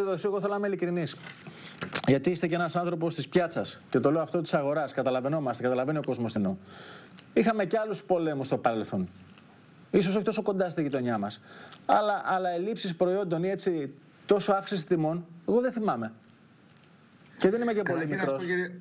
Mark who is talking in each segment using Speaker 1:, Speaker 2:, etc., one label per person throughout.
Speaker 1: εγώ θέλω να είμαι ειλικρινής. Γιατί είστε και ένας άνθρωπος της πιάτσας. Και το λέω αυτό της αγοράς. Καταλαβαίνόμαστε, καταλαβαίνει ο κόσμος τι εννοώ. Είχαμε και άλλους πολέμους στο παρελθόν. Ίσως όχι τόσο κοντά στη γειτονιά μας. Αλλά, αλλά ελλείψεις προϊόντων ή έτσι τόσο αύξηση τιμών, εγώ δεν θυμάμαι. Και δεν είμαι και πολύ μικρός.
Speaker 2: Κύριε...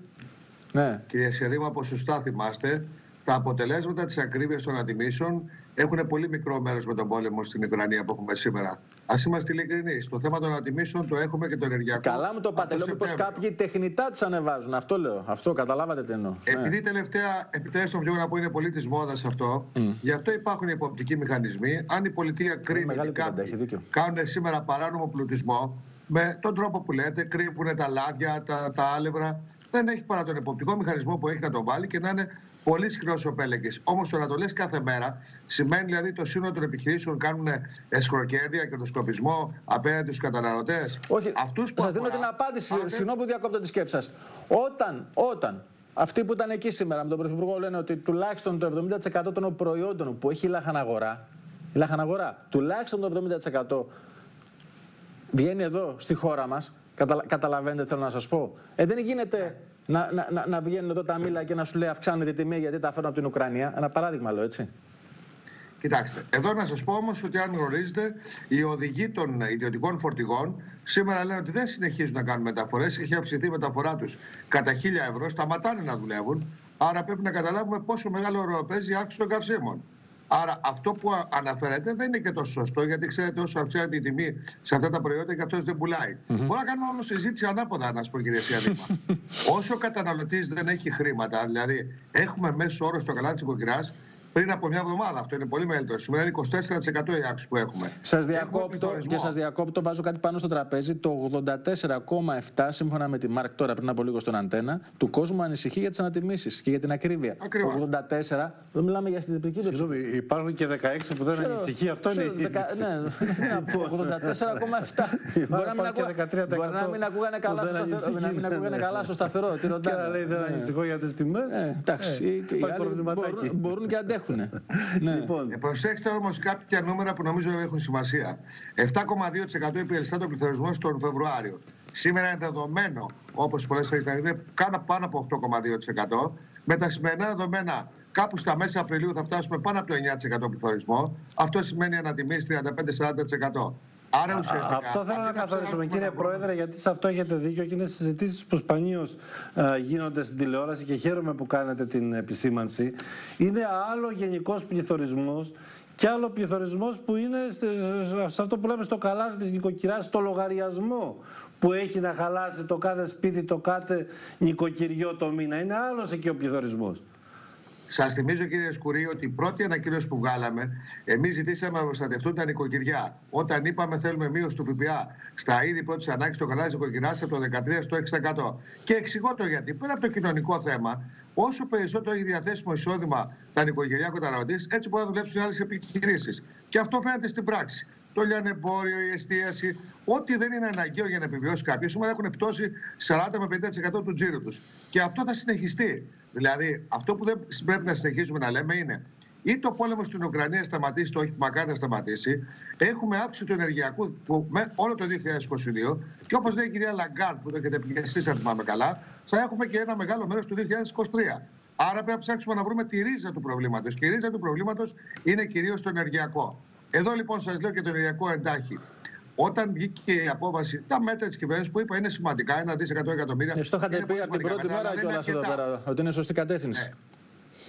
Speaker 2: Ναι. Κυρία Σιαδήμα, όπω σωστά θυμάστε, τα αποτελέσματα της ακρίβειας των αντιμήσεων έχουν πολύ μικρό μέρος με τον πόλεμο στην Ουκρανία που έχουμε σήμερα. Α είμαστε ειλικρινεί. Το θέμα των αντιμήσεων το έχουμε και το ενεργειακό.
Speaker 1: Καλά μου το πάτε. Λέω μήπω κάποιοι τεχνητά τις ανεβάζουν. Αυτό λέω. Αυτό καταλάβατε τι εννοώ.
Speaker 2: Ναι. Επειδή τελευταία, επιτρέψτε μου να πω, είναι πολύ της μόδας αυτό, mm. γι' αυτό υπάρχουν οι υποπτικοί μηχανισμοί. Αν η πολιτεία κρίνει ότι κάποιοι κάνουν σήμερα παράνομο πλουτισμό, με τον τρόπο που λέτε, κρύβουν τα λάδια, τα, τα άλευρα. Δεν έχει παρά τον εποπτικό μηχανισμό που έχει να τον βάλει και να είναι πολύ συχνός ο πέλεγγι. Όμως το να το λες κάθε μέρα σημαίνει δηλαδή το σύνολο των επιχειρήσεων κάνουν εσχροκέρδια και το σκοπισμό απέναντι στους καταναλωτές.
Speaker 1: Όχι, σας δίνω την απάντηση. Συγγνώμη που διακόπτω τη σκέψη σας. Όταν, όταν αυτοί που ήταν εκεί σήμερα με τον Πρωθυπουργό λένε ότι τουλάχιστον το 70% των προϊόντων που έχει η λαχαναγορά, η λαχαναγορά, τουλάχιστον το 70% βγαίνει εδώ στη χώρα μας. Καταλαβαίνετε, θέλω να σας πω. Ε, δεν γίνεται να, να, να, να βγαίνουν εδώ τα μήλα και να σου λέει αυξάνεται η τιμή γιατί τα φέρνουν από την Ουκρανία. Ένα παράδειγμα λέω έτσι.
Speaker 2: Κοιτάξτε, εδώ να σας πω όμως ότι αν γνωρίζετε, οι οδηγοί των ιδιωτικών φορτηγών σήμερα λένε ότι δεν συνεχίζουν να κάνουν μεταφορές. Έχει αυξηθεί η μεταφορά τους κατά 1000 ευρώ, σταματάνε να δουλεύουν. Άρα πρέπει να καταλάβουμε πόσο μεγάλο ρόλο παίζει η αύξηση των καυσίμων. Άρα αυτό που αναφέρεται δεν είναι και τόσο σωστό, γιατί ξέρετε όσο αυξάνεται η τιμή σε αυτά τα προϊόντα και αυτό δεν πουλάει. Mm -hmm. Μπορώ να κάνουμε όμως συζήτηση ανάποδα, να σα πω κυρία Σιαδήμα. όσο ο καταναλωτής δεν έχει χρήματα, δηλαδή έχουμε μέσο όρο στο καλά τη οικοκυρά πριν από μια εβδομάδα. Αυτό είναι πολύ μεγαλύτερο. Σήμερα είναι 24% η άξιση που έχουμε.
Speaker 1: Σας διακόπτω και σας διακόπτω, βάζω κάτι πάνω στο τραπέζι. Το 84,7 σύμφωνα με τη Μάρκ τώρα πριν από λίγο στον Αντένα του κόσμου ανησυχεί για τις ανατιμήσεις και για την ακρίβεια. Ακριβώς. 84, δεν μιλάμε για συντριπτική δοση.
Speaker 3: Συγγνώμη, υπάρχουν και 16 που δεν ξέρω, ανησυχεί. Αυτό είναι η Ναι, 84,7.
Speaker 1: Μπορεί να μην ακούγανε καλά στο σταθερό. Τι
Speaker 3: ρωτάνε. λέει δεν ναι. ανησυχώ για τις τιμές. Ε, εντάξει,
Speaker 1: ε, μπορούν και αντέχουν έχουν.
Speaker 2: ναι. λοιπόν. ε, προσέξτε όμως κάποια νούμερα που νομίζω έχουν σημασία. 7,2% υπηρεσιά το πληθωρισμό τον Φεβρουάριο. Σήμερα είναι δεδομένο, όπως πολλές φορές είναι κάνω πάνω από 8,2%. Με τα σημερινά δεδομένα, κάπου στα μέσα Απριλίου θα φτάσουμε πάνω από το 9% πληθωρισμό. Αυτό σημαίνει ανατιμήσεις 35-40%.
Speaker 3: Άρα ουσιαστικά. Αυτό θέλω να καθορίσουμε, κύριε Πρόεδρε, γιατί σε αυτό έχετε δίκιο και είναι συζητήσεις που σπανίως ε, γίνονται στην τηλεόραση και χαίρομαι που κάνετε την επισήμανση. Είναι άλλο γενικός πληθωρισμός και άλλο πληθωρισμός που είναι σε αυτό που λέμε στο καλάθι της νοικοκυράς, στο λογαριασμό που έχει να χαλάσει το κάθε σπίτι, το κάθε νοικοκυριό το μήνα. Είναι άλλος εκεί ο πληθωρισμός.
Speaker 2: Σας θυμίζω, κύριε Σκουρή, ότι η πρώτη ανακοίνωση που βγάλαμε, εμείς ζητήσαμε να προστατευτούν τα νοικοκυριά. Όταν είπαμε θέλουμε μείωση του ΦΠΑ στα είδη πρώτης ανάγκης στο κανάλι νοικοκυριά από το 13% στο 6%. Και εξηγώ το γιατί. Πέρα από το κοινωνικό θέμα, όσο περισσότερο έχει διαθέσιμο εισόδημα τα νοικοκυριά καταναλωτής, έτσι μπορεί να δουλέψουν άλλες επιχειρήσεις. Και αυτό φαίνεται στην πράξη το λιανεμπόριο, η εστίαση, ό,τι δεν είναι αναγκαίο για να επιβιώσει κάποιος, σήμερα έχουν πτώσει 40 με 50% του τζίρου τους. Και αυτό θα συνεχιστεί. Δηλαδή, αυτό που δεν πρέπει να συνεχίσουμε να λέμε είναι ή το πόλεμο στην Ουκρανία σταματήσει, το όχι μακάρι να σταματήσει. Έχουμε αύξηση του ενεργειακού που με όλο το 2022 και όπως λέει η κυρία Λαγκάρντ, που το έχετε πει εσείς, αν θυμάμαι καλά, θα έχουμε και ένα μεγάλο μέρος του 2023. Άρα πρέπει να ψάξουμε να βρούμε τη ρίζα του προβλήματος. Και η ρίζα του προβλήματος είναι κυρίως το ενεργειακό. Εδώ λοιπόν σας λέω και το ενεργειακό εντάξει. Όταν βγήκε η απόβαση, τα μέτρα της κυβέρνησης που είπα είναι σημαντικά, ένα δισ. εκατό εκατομμύρια.
Speaker 1: Ε, το είχατε πει από την πρώτη μέρα κιόλας εδώ πέρα, ότι είναι σωστή κατεύθυνση. Ναι.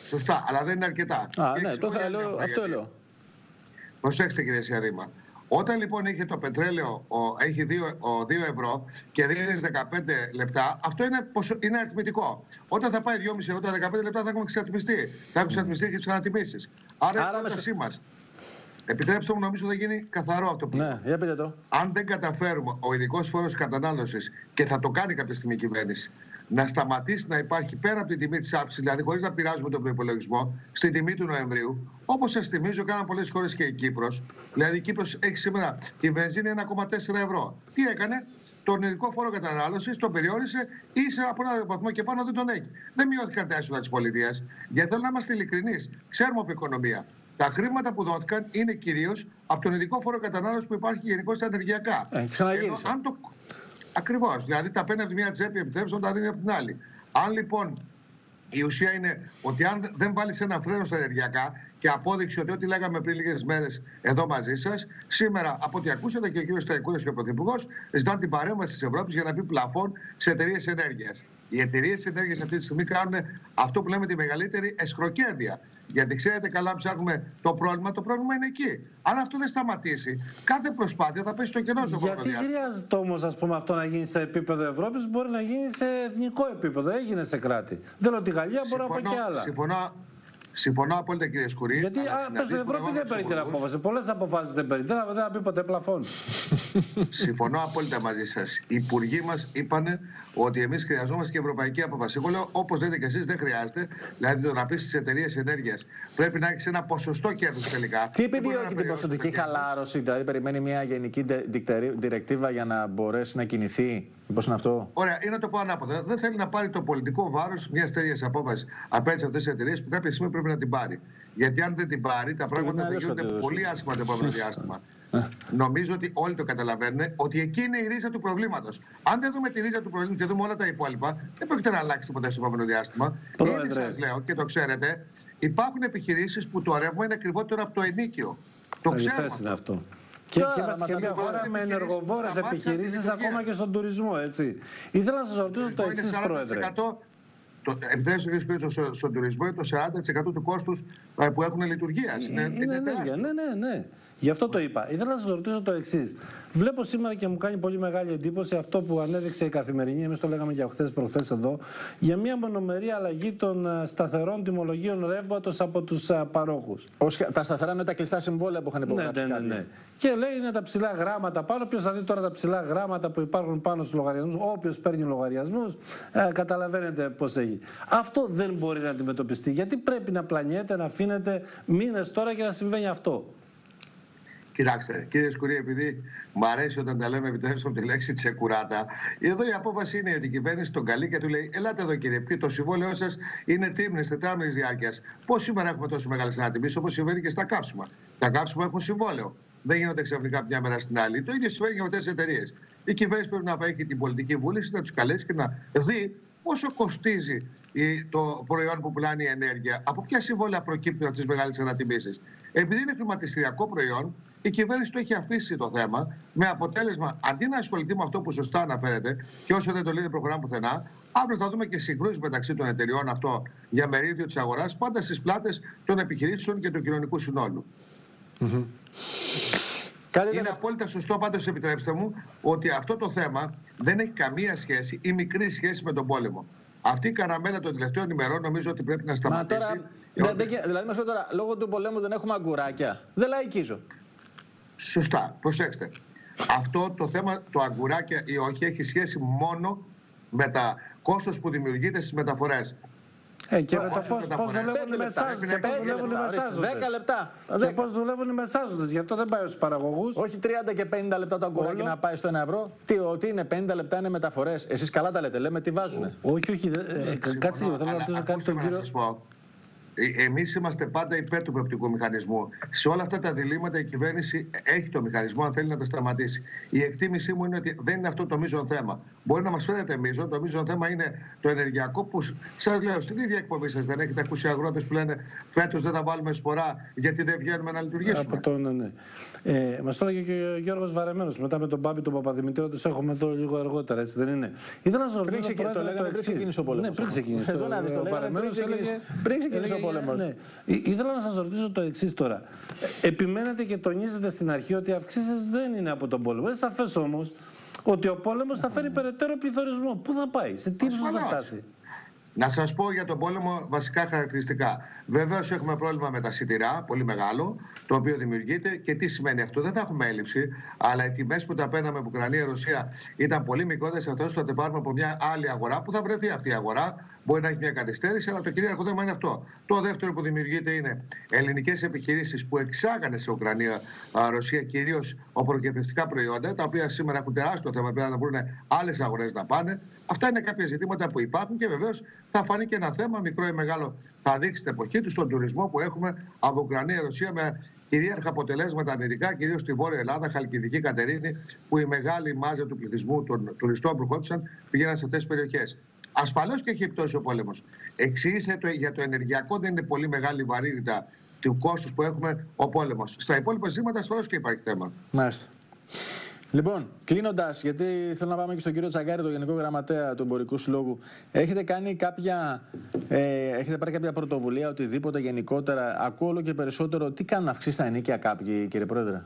Speaker 2: Σωστά, αλλά δεν είναι αρκετά.
Speaker 1: Α, ναι, το λέω, αυτό λέω.
Speaker 2: Προσέξτε κύριε Σιαδήμα. Όταν λοιπόν είχε το πετρέλαιο, ο, έχει 2, 2 ευρώ και δίνεις 15 λεπτά, αυτό είναι, είναι αριθμητικό. Όταν θα πάει 2,5 ευρώ, τα 15 λεπτά θα έχουμε εξατμιστεί. Θα έχουμε εξατμιστεί και τις ανατιμήσεις. Άρα, Άρα η πρότασή μας Επιτρέψτε μου, νομίζω θα γίνει καθαρό αυτό που
Speaker 1: Ναι, για πείτε το.
Speaker 2: Αν δεν καταφέρουμε ο ειδικός φόρος κατανάλωσης και θα το κάνει κάποια στιγμή η κυβέρνηση, να σταματήσει να υπάρχει πέρα από την τιμή της αύξησης, δηλαδή χωρίς να πειράζουμε τον προπολογισμό, στην τιμή του Νοεμβρίου, όπως σας θυμίζω, κάναν πολλές χώρες και η Κύπρος. Δηλαδή η Κύπρος έχει σήμερα τη βενζίνη 1,4 ευρώ. Τι έκανε, τον ειδικό φόρο κατανάλωσης τον περιόρισε ή σε από ένα βαθμό και πάνω δεν τον έχει. Δεν μειώθηκαν τα έσοδα της πολιτείας. Γιατί θέλω να είμαστε ειλικρινείς. Ξέρουμε από οικονομία Τα χρήματα που δόθηκαν είναι κυρίως από τον ειδικό φόρο κατανάλωσης που υπάρχει γενικώ στα ενεργειακά.
Speaker 1: Ε, ξαναγύρισε.
Speaker 2: αν το... Ακριβώς. Δηλαδή τα παίρνει από τη μία τσέπη επιτρέψεων, τα δίνει από την άλλη. Αν λοιπόν η ουσία είναι ότι αν δεν βάλεις ένα φρένο στα ενεργειακά και απόδειξη ότι ό,τι λέγαμε πριν λίγες μέρες εδώ μαζί σας, σήμερα από ό,τι ακούσατε και ο κ. Σταϊκούδης και ο Πρωθυπουργός ζητάνε την παρέμβαση της Ευρώπης για να μπει πλαφόν σε εταιρείες ενέργειας. Οι εταιρείες ενέργειας αυτή τη στιγμή κάνουν αυτό που λέμε τη μεγαλύτερη εσχροκέρδεια. Γιατί ξέρετε καλά, ψάχνουμε το πρόβλημα, το πρόβλημα είναι εκεί. Αν αυτό δεν σταματήσει, κάθε προσπάθεια θα πέσει στο κενό στο
Speaker 3: Γιατί χρειάζεται όμως αυτό να γίνει σε επίπεδο Ευρώπης, μπορεί να γίνει σε εθνικό επίπεδο. Έγινε σε κράτη. Δεν λέω ότι η Γαλλία μπορεί να πάει και άλλα.
Speaker 2: Συμφωνώ, Συμφωνώ απόλυτα, κύριε Σκουρή.
Speaker 3: Γιατί στην Ευρώπη δεν παίρνει την απόφαση. Πολλές αποφάσεις δεν παίρνει. Δεν θα πει ποτέ πλαφόν.
Speaker 2: Συμφωνώ απόλυτα μαζί σας. Οι υπουργοί μας είπαν ότι εμείς χρειαζόμαστε και ευρωπαϊκή απόφαση. Εγώ λέω, όπως λέτε και εσείς, δεν χρειάζεται. Δηλαδή, το να πεις στις εταιρείες ενέργειας πρέπει να έχεις ένα ποσοστό κέρδους τελικά.
Speaker 1: Τι επιδιώκει την ποσοτική χαλάρωση, δηλαδή περιμένει μια γενική διρεκτίβα για να μπορέσει να κινηθεί. Πώ είναι αυτό;
Speaker 2: Ωραία, είναι να το πω ανάποδα. Δεν θέλει να πάρει το πολιτικό βάρος μιας τέτοιας απόφασης απέναντι σε αυτές τις εταιρείες που κάποια στιγμή πρέπει να την πάρει. Γιατί αν δεν την πάρει, τα πράγματα θα γίνονται πολύ άσχημα το επόμενο διάστημα. Νομίζω ότι όλοι το καταλαβαίνουν ότι εκεί είναι η ρίζα του προβλήματος. Αν δεν δούμε τη ρίζα του προβλήματος και δούμε όλα τα υπόλοιπα, δεν πρόκειται να αλλάξει τίποτα στο επόμενο διάστημα. Ήδη σας λέω και το ξέρετε, υπάρχουν επιχειρήσεις που το ρεύμα είναι ακριβότερο από το ενίκιο. Το ξέρουμε.
Speaker 3: είναι αυτό. Και, Τώρα, και είμαστε και μια χώρα με ενεργοβόρες επιχειρήσεις ακόμα και στον τουρισμό, έτσι. Ήθελα να σας ρωτήσω το εξής, Πρόεδρε.
Speaker 2: Επιτρέψτε στο, στον τουρισμό είναι το 40% του κόστους ε, που έχουν λειτουργία.
Speaker 3: Είναι, είναι, είναι ναι, ναι, ναι, ναι. Γι' αυτό το είπα. Ήθελα να σας ρωτήσω το εξής. Βλέπω σήμερα και μου κάνει πολύ μεγάλη εντύπωση αυτό που ανέδειξε η καθημερινή, εμείς το λέγαμε για χθες προχθές εδώ, για μια μονομερή αλλαγή των ε, σταθερών τιμολογίων ρεύματος από τους ε, παρόχους.
Speaker 1: Τα σταθερά είναι τα κλειστά συμβόλαια που είχαν ναι, υπογράψει.
Speaker 3: Ναι, ναι, ναι, ναι. Και λέει είναι τα ψηλά γράμματα πάνω. Ποιος θα δει τώρα τα ψηλά γράμματα που υπάρχουν πάνω στους λογαριασμούς, όποιος παίρνει λογαριασμούς, ε, καταλαβαίνετε πώς έχει. Αυτό δεν μπορεί να αντιμετωπιστεί. Γιατί πρέπει να πλανιέται, να αφήνεται μήνες τώρα και να συμβαίνει αυτό.
Speaker 2: Κοιτάξτε, κύριε Σκουρή, επειδή μου αρέσει όταν τα λέμε επιτέλους από τη λέξη τσεκουράτα, εδώ η απόφαση είναι ότι η κυβέρνηση τον καλεί και του λέει: Ελάτε εδώ, κύριε, πει το συμβόλαιό σας είναι τίμνε, τετράμινης διάρκειας. Πώς σήμερα έχουμε τόσο μεγάλες ανατιμήσεις όπως συμβαίνει και στα κάψιμα. Τα κάψιμα έχουν συμβόλαιο. Δεν γίνονται ξαφνικά μια μέρα στην άλλη. Το ίδιο συμβαίνει και με αυτέ τι εταιρείες. Η κυβέρνηση πρέπει να έχει την πολιτική βούληση, να τους καλέσει και να δει πόσο κοστίζει το προϊόν που πουλάνε η ενέργεια, από ποια συμβόλαια προκύπτουν αυτέ τις μεγάλες ανατιμήσεις. Επειδή είναι χρηματιστηριακό προϊόν, η κυβέρνηση το έχει αφήσει το θέμα με αποτέλεσμα αντί να ασχοληθεί με αυτό που σωστά αναφέρεται και όσο δεν το λέει δεν προχωράμε πουθενά, αύριο θα δούμε και συγκρούσεις μεταξύ των εταιριών αυτό για μερίδιο της αγοράς, πάντα στις πλάτες των επιχειρήσεων και του κοινωνικού συνόλου. Mm-hmm. Είναι απόλυτα σωστό πάντως επιτρέψτε μου ότι αυτό το θέμα δεν έχει καμία σχέση ή μικρή σχέση με τον πόλεμο. Αυτή η καραμέλα των τελευταίων ημερών νομίζω ότι πρέπει να σταματήσει. Μα
Speaker 1: τώρα, δηλαδή, μας τώρα, λόγω του πολέμου δεν έχουμε αγκουράκια. Δεν λαϊκίζω.
Speaker 2: Σωστά. Προσέξτε. Αυτό το θέμα, το αγκουράκια ή όχι, έχει σχέση μόνο με τα κόστος που δημιουργείται στις μεταφορές.
Speaker 3: Ε, και με το πώς δουλεύουν οι μεσάζοντες. Πώς δουλεύουν οι μεσάζοντες.
Speaker 1: 10 λεπτά.
Speaker 3: Και πώ δουλεύουν οι μεσάζοντες. Γι' αυτό δεν πάει στους παραγωγούς.
Speaker 1: Όχι 30 και 50 λεπτά το αγκουράκι να πάει στο 1 ευρώ. Τι, ότι είναι 50 λεπτά είναι μεταφορές. Εσείς καλά τα λέτε. Λέμε τι βάζουν.
Speaker 3: Όχι, όχι. Ε, κάτσε λίγο. Θέλω να ρωτήσω κάτι τον κύριο.
Speaker 2: Ε, Εμείς είμαστε πάντα υπέρ του πεπτικού μηχανισμού. Σε όλα αυτά τα διλήμματα η κυβέρνηση έχει το μηχανισμό, αν θέλει να τα σταματήσει. Η εκτίμησή μου είναι ότι δεν είναι αυτό το μείζον θέμα. Μπορεί να μας φαίνεται μείζον. Το μείζον θέμα είναι το ενεργειακό που σας λέω στην ίδια εκπομπή σας. Δεν έχετε ακούσει αγρότες που λένε φέτος δεν θα βάλουμε σπορά γιατί δεν βγαίνουμε να λειτουργήσουμε.
Speaker 3: Από το, ναι, ναι. Ε, μας το έλεγε και ο Γιώργος Βαρεμένος. Μετά με τον Μπάμπη τον Παπαδημητρίο τους έχουμε εδώ λίγο αργότερα, έτσι δεν είναι. Ήθελα να σας ρωτήσω
Speaker 1: το, το, πριν ξεκίνησε ο πόλεμο. Ναι, πριν ξεκίνησε. Πριν ξεκίνησε ο πόλεμο. Ναι.
Speaker 3: Ήθελα να σας ρωτήσω το εξής τώρα. Επιμένετε και τονίζετε στην αρχή ότι οι αυξήσεις δεν είναι από τον πόλεμο. Είναι σαφές όμως ότι ο πόλεμος θα φέρει περαιτέρω πληθωρισμό. Πού θα πάει, σε τι ύψος θα φτάσει;
Speaker 2: Να σας πω για τον πόλεμο βασικά χαρακτηριστικά. Βεβαίως έχουμε πρόβλημα με τα σιτηρά, πολύ μεγάλο, το οποίο δημιουργείται. Και τι σημαίνει αυτό, δεν θα έχουμε έλλειψη, αλλά οι τιμές που τα παίρναμε από Ουκρανία-Ρωσία ήταν πολύ μικρότερες. Αυτό θα τα πάρουμε από μια άλλη αγορά που θα βρεθεί αυτή η αγορά. Μπορεί να έχει μια καθυστέρηση, αλλά το κυρίαρχο θέμα είναι αυτό. Το δεύτερο που δημιουργείται είναι ελληνικές επιχειρήσεις που εξάγανε σε Ουκρανία-Ρωσία κυρίως οπροκυπευτικά προϊόντα, τα οποία σήμερα έχουν τεράστιο θέμα. Πρέπει να βρουν άλλες αγορές να πάνε. Αυτά είναι κάποια ζητήματα που υπάρχουν και βεβαίως θα φανεί και ένα θέμα, μικρό ή μεγάλο, θα δείξει την εποχή του στον τουρισμό που έχουμε από Ουκρανία-Ρωσία με κυρίαρχα αποτελέσματα αρνητικά, κυρίως στη Βόρεια Ελλάδα, Χαλκιδική Κατερίνη, που η μεγάλη μάζα του πληθυσμού των τουριστών που ερχόντουσαν πήγαιναν σε αυτές τις περιοχές. Ασφαλώς και έχει πτώσει ο πόλεμος. Εξήγησε το, για το ενεργειακό δεν είναι πολύ μεγάλη βαρύτητα του κόστους που έχουμε ο πόλεμος. Στα υπόλοιπα ζήματα ασφαλώς και υπάρχει θέμα.
Speaker 1: Μάλιστα. Λοιπόν, κλείνοντας, γιατί θέλω να πάμε και στον κύριο Τσαγκάρη, τον Γενικό Γραμματέα του Εμπορικού Συλλόγου. Έχετε κάνει κάποια, ε, έχετε πάρει κάποια πρωτοβουλία, οτιδήποτε γενικότερα; Ακούω όλο και περισσότερο. Τι κάνουν αυξήσεις τα ενίκια κάποιοι, κύριε Πρόεδρε;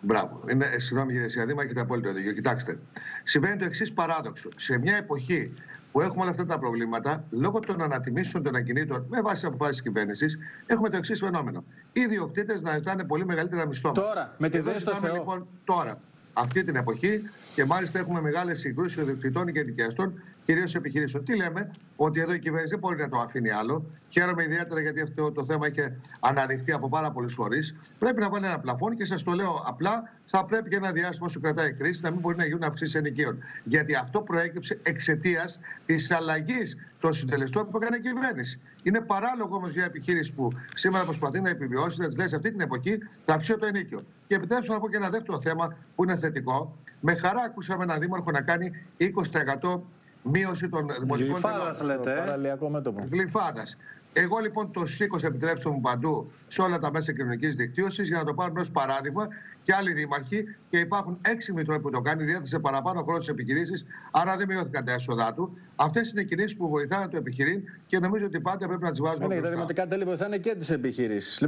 Speaker 2: Μπράβο. Είναι, ε, συγγνώμη κύριε Σιαδήμα, έχετε απόλυτο δίκιο. Κοιτάξτε. Συμβαίνει το εξής παράδοξο. Σε μια εποχή που έχουμε όλα αυτά τα προβλήματα, λόγω των ανατιμήσεων των ακινήτων με βάση αποφάσεις της κυβέρνησης, έχουμε το εξής φαινόμενο. Οι ιδιοκτήτες να ζητάνε πολύ μεγαλύτερα μισθώματα.
Speaker 1: Τώρα, με τη δέση στο Θεό.
Speaker 2: Λοιπόν, τώρα, αυτή την εποχή και μάλιστα έχουμε μεγάλες συγκρούσεις ιδιοκτητών και ενοικιαστών, κυρίως επιχειρήσεων. Τι λέμε, ότι εδώ η κυβέρνηση δεν μπορεί να το αφήνει άλλο. Χαίρομαι ιδιαίτερα γιατί αυτό το θέμα είχε αναρριχθεί από πάρα πολλούς φορείς. Πρέπει να βάλει ένα πλαφόν και σας το λέω απλά, θα πρέπει και ένα διάστημα σου κρατάει κρίση να μην μπορεί να γίνουν αυξήσεις ενοικίων. Γιατί αυτό προέκυψε εξαιτίας της αλλαγής των συντελεστών που έκανε η κυβέρνηση. Είναι παράλογο όμως για επιχείρηση που σήμερα προσπαθεί να επιβιώσει, να της λέει σε αυτή την εποχή θα αυξήσω το ενίκιο. Και επιτρέψτε να πω και ένα δεύτερο θέμα που είναι θετικό. Με χαρά ακούσαμε έναν δήμαρχο να κάνει 20% μείωση των δημοτικών
Speaker 3: Γλυφάδας λέτε. ε.
Speaker 1: Παραλιακό μέτωπο.
Speaker 2: Γλυφάδας. Εγώ λοιπόν το σήκωσα, επιτρέψτε μου παντού, σε όλα τα μέσα κοινωνικής δικτύωσης για να το πάρουν ως παράδειγμα και άλλοι δήμαρχοι. Και υπάρχουν έξι μητρώοι που το κάνει, διέθεσε παραπάνω χρόνο στις επιχειρήσεις, άρα δεν μειώθηκαν τα έσοδά του. Αυτές είναι κινήσεις που βοηθάνε το επιχειρήν και νομίζω ότι πάντα πρέπει να τις βάζουμε.
Speaker 1: Ναι, τα
Speaker 2: μπροστά.
Speaker 1: δημοτικά τέλη βοηθάνε και τις επιχειρήσεις.